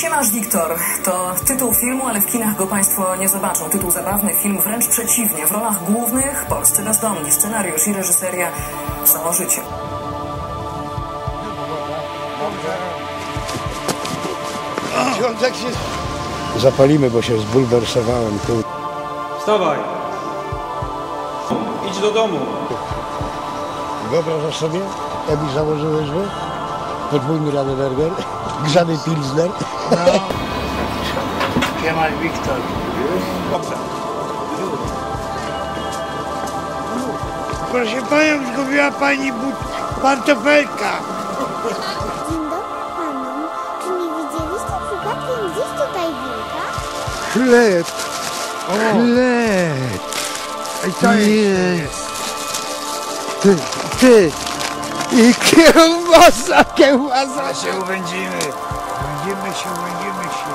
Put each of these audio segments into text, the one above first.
Siemasz Wiktor to tytuł filmu, ale w kinach go Państwo nie zobaczą. Tytuł zabawny, film wręcz przeciwnie. W rolach głównych polscy bezdomni, scenariusz i reżyseria samo życie. Zapalimy, bo się zbulwersowałem. kur- Wstawaj! Idź do domu. Wyobrażasz sobie, jakbyś założyłeś wy? Podwójny Radeberger, grzany Pilsner. Siema Wiktor. Dobrze. Proszę panią, zgubiła pani but pantofelka. Dzień dobry panom. Czy nie widzieliście przypadkiem gdzieś tutaj wilka? Chleb! Chleb! I co jest? Ty, ty! I kiełbasa, kiełbasa! A się uwędzimy. Będziemy się, będziemy się.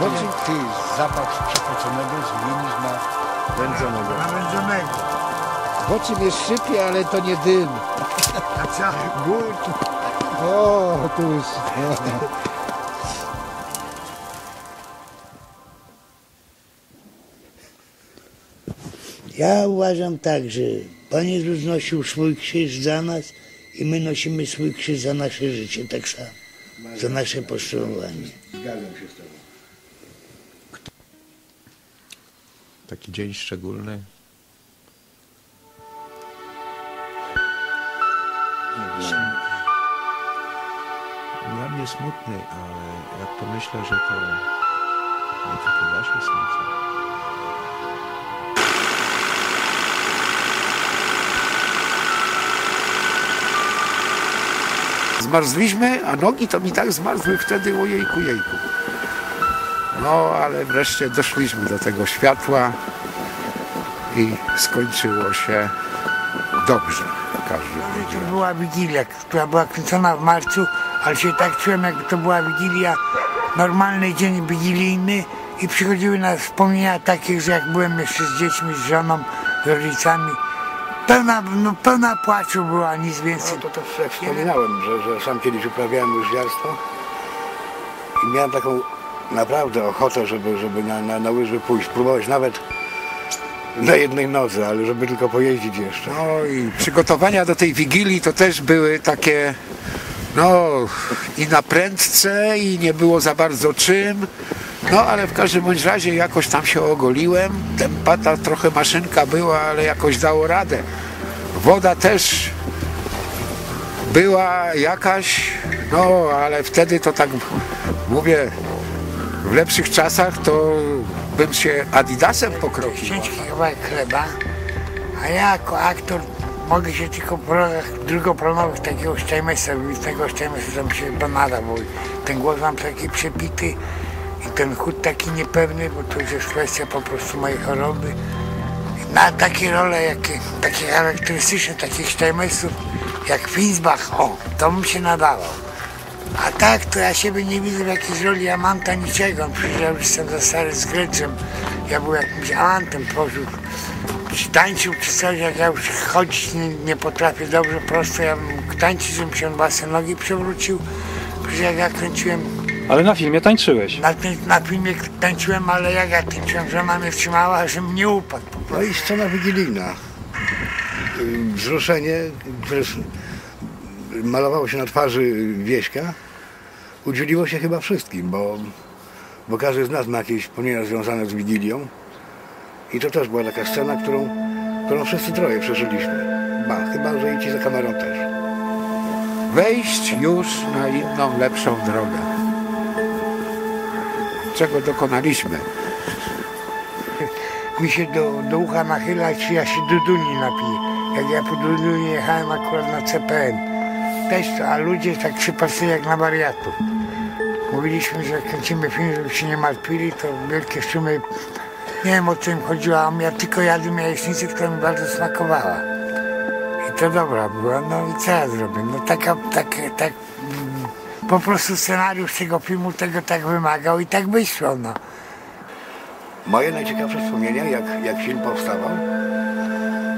Wodzy, ty, zapach przepoconego zmienisz na wędzonego. Na wędzonego. W oczy mnie szczypie, ale to nie dym. A co? O, tu już... Ja uważam tak, że Pan Jezus nosił swój krzyż za nas i my nosimy swój krzyż za nasze życie tak samo, za nasze postępowanie. Zgadzam się z tobą. Taki dzień szczególny. Dla mnie smutny, ale jak pomyślę, że to nie tylko wasze serce. Zmarzliśmy, a nogi to mi tak zmarzły wtedy, ojejku, jejku. No, ale wreszcie doszliśmy do tego światła i skończyło się dobrze, To była Wigilia, która była kręcona w marcu, ale się tak czułem, jakby to była Wigilia, normalny dzień wigilijny i przychodziły nas wspomnienia takie, że jak byłem jeszcze z dziećmi, z żoną, z rodzicami, pełna, no, pełna płaczu była, nic więcej. No to też jak wspominałem, że, że sam kiedyś uprawiałem łyżwiarstwo i miałem taką naprawdę ochotę, żeby, żeby na, na, na łyżwy pójść, spróbować nawet na jednej nodze, ale żeby tylko pojeździć jeszcze. No i przygotowania do tej Wigilii to też były takie, no i na prędce i nie było za bardzo czym. No ale w każdym bądź razie jakoś tam się ogoliłem. Tempata trochę maszynka była, ale jakoś dało radę. Woda też była jakaś, no ale wtedy to tak mówię, w lepszych czasach to bym się Adidasem pokropił. ciężki kawałek chleba, a ja jako aktor mogę się tylko w rolach drugoplanowych takiego Steinmessa, tego Steinmessa tam się chyba nada, bo ten głos mam taki przepity i ten chód taki niepewny, bo to już jest kwestia po prostu mojej choroby. Na takie role, jakie, takie charakterystyczne, takich Steinmessów, jak Finsbach, o, to bym się nadawał. A tak, to ja siebie nie widzę w jakiejś roli amanta niczego. Przecież ja już jestem za stary z Greczem. Ja był jakimś amantem, pożył, czy tańczył, czy coś, jak ja już chodzić nie, nie potrafię dobrze, prosto ja bym tańczył, żebym się własne nogi przewrócił. Przecież jak ja kręciłem, Ale na filmie tańczyłeś. na, na filmie tańczyłem, ale jak ja tańczyłem, żona mnie trzymała, żebym nie upadł po prostu. No i scena wigilijna. Wzruszenie, które malowało się na twarzy Wieśka, udzieliło się chyba wszystkim, bo, bo każdy z nas ma jakieś wspomnienia związane z Wigilią. I to też była taka scena, którą, którą wszyscy troje przeżyliśmy. Ba, chyba, że i ci za kamerą też. wejść już na inną, lepszą drogę. Czego dokonaliśmy? mi się do, do ucha nachyla, czy ja się Duduni napiję. Jak ja po Duduni jechałem akurat na CPN. Też a ludzie tak się patrzyli jak na wariatów. Mówiliśmy, że kręcimy film, żeby się nie martwili, to wielkie sumy. Nie wiem o co im chodziło, a ja tylko jadłem jajecznicę, która mi bardzo smakowała. I to dobra była, no i co ja zrobię? No taka, tak, tak, po prostu scenariusz tego filmu tego tak wymagał i tak wyszło, no. Moje najciekawsze wspomnienia, jak, jak film powstawał,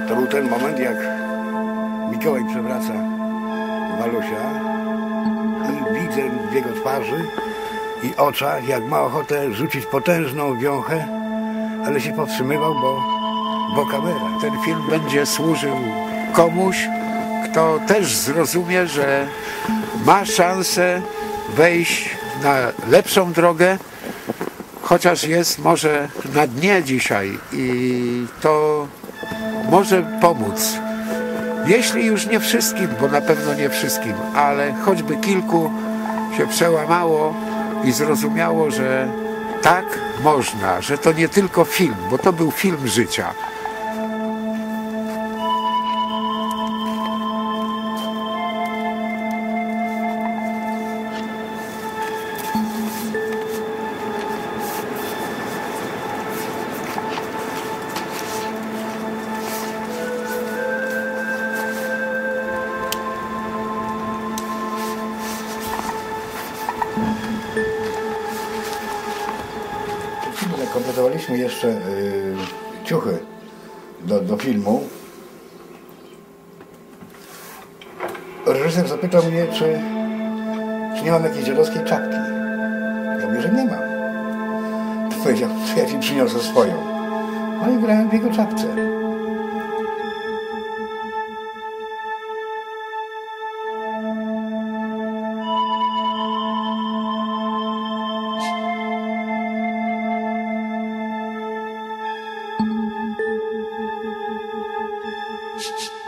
to był ten moment, jak Mikołaj przewraca Walusia i widzę w jego twarzy i oczach, jak ma ochotę rzucić potężną wiąchę, ale się powstrzymywał, bo, bo kamera. Ten film będzie służył komuś, kto też zrozumie, że ma szansę wejść na lepszą drogę, chociaż jest może na dnie dzisiaj i to może pomóc. Jeśli już nie wszystkim, bo na pewno nie wszystkim, ale choćby kilku się przełamało i zrozumiało, że tak można, że to nie tylko film, bo to był film życia. Kompletowaliśmy jeszcze y, ciuchy do, do filmu, reżyser zapytał mnie, czy, czy nie mam jakiejś dziadowskiej czapki. Ja mówię, że nie mam. To powiedział, to ja ci przyniosę swoją. No i grałem w jego czapce. Shh, shh, shh.